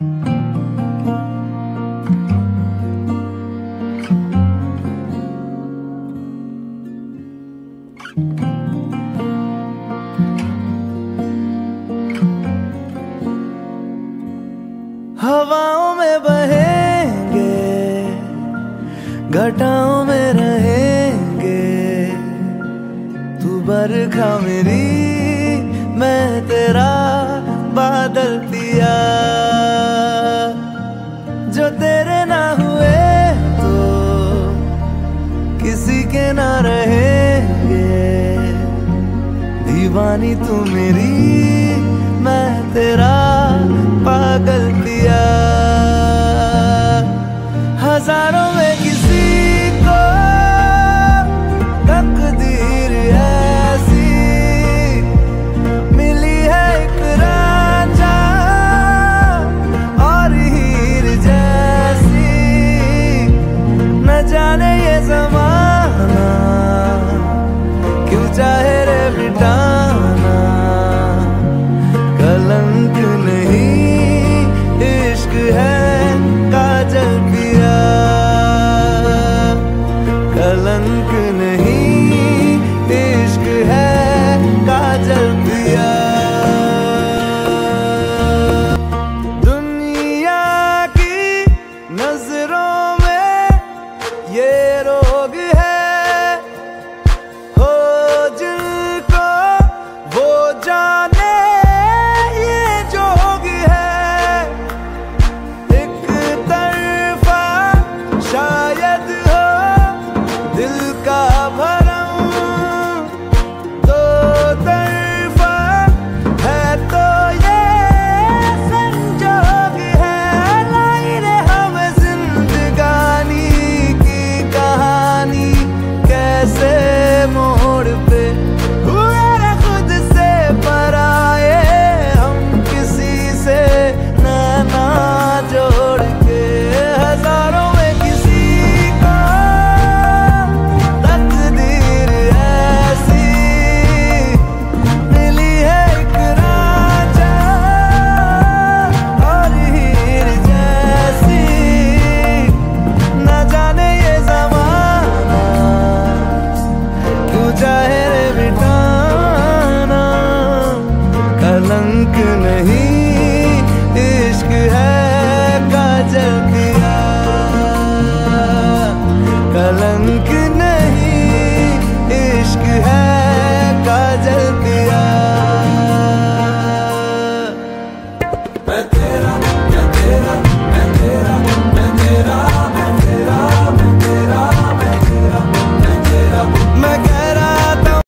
हवाओं में बहेंगे घटाओं में रहेंगे। तू बरखा मेरी मैं तेरा बादल पिया दीवानी तू मेरी, मैं तेरा पागल दिया हज़ारों में किसी को तकदीर ऐसी मिली है एक राजा और हीर जैसी। न जाने ये जमाना क्यों चाहे रे बिटा लोग हैं together.